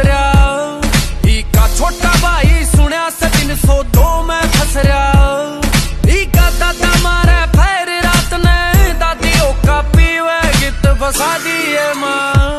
ਦੱਸ ਰਿਆ ਈਕਾ ਛੋਟਾ ਭਾਈ ਸੁਣਿਆ ਸ 302 ਮੈਂ ਫਸ ਰਿਆ ਈਕਾ ਦਾਦਾ ਮਾਰੇ ਫੇਰ ਰਾਤ ਨੇ ਦਾਦੀ ਓਕਾ ਪੀਵੇ ਗਿੱਤ ਫਸਾ ਦੀਏ ਮਾਂ